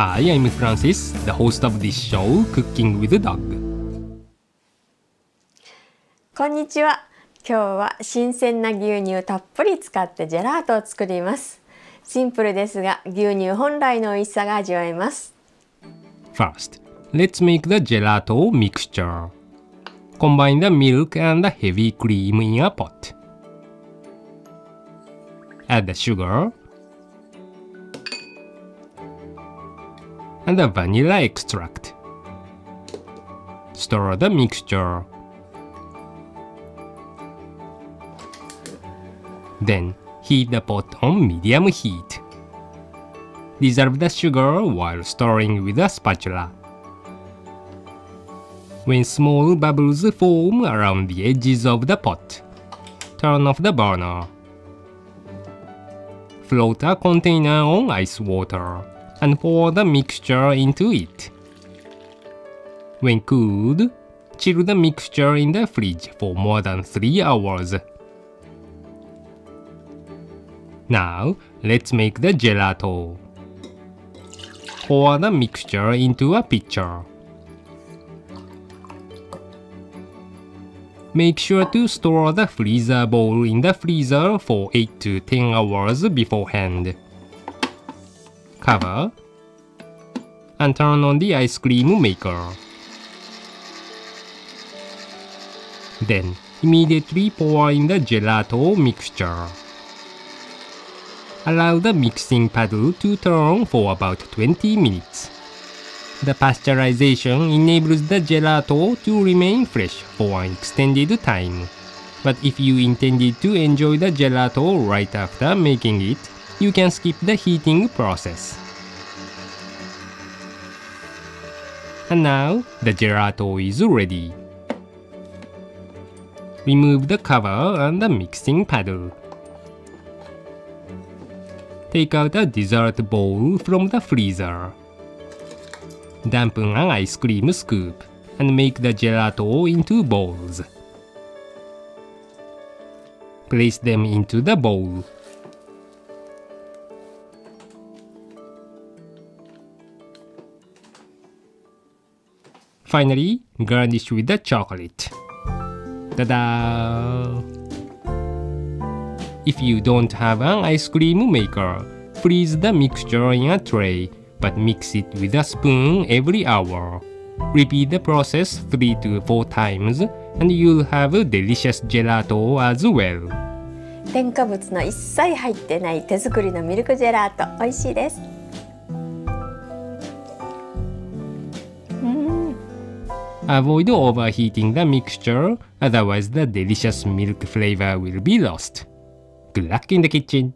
Hi, I'm Francis, the host of this show, Cooking with Dog. こんにちは。今日は新鮮な牛乳たっぷり使ってジェラートを作ります。シンプルですが牛乳本来の美味しさが味わえます。First, let's make the gelato mixture. Combine the milk and the heavy cream in a pot. Add the sugar and the vanilla extract. Stir the mixture. Then heat the pot on medium heat. Dissolve the sugar while stirring with a spatula. When small bubbles form around the edges of the pot, turn off the burner. Float a container on ice water and pour the mixture into it. When cooled, chill the mixture in the fridge for more than 3 hours. Now, let's make the gelato. Pour the mixture into a pitcher. Make sure to store the freezer bowl in the freezer for 8 to 10 hours beforehand. Cover and turn on the ice cream maker. Then immediately pour in the gelato mixture. Allow the mixing paddle to turn for about 20 minutes. The pasteurization enables the gelato to remain fresh for an extended time. But if you intended to enjoy the gelato right after making it, you can skip the heating process. And now, the gelato is ready. Remove the cover and the mixing paddle. Take out a dessert bowl from the freezer. Dampen an ice cream scoop and make the gelato into balls. Place them into the bowl. Finally, garnish with the chocolate. Ta-da! If you don't have an ice cream maker, freeze the mixture in a tray, but mix it with a spoon every hour. Repeat the process 3 to 4 times, and you'll have a delicious gelato as well. 添加物の一切入ってない手作りのミルクジェラート美味しいです。 Avoid overheating the mixture, otherwise the delicious milk flavor will be lost. Good luck in the kitchen!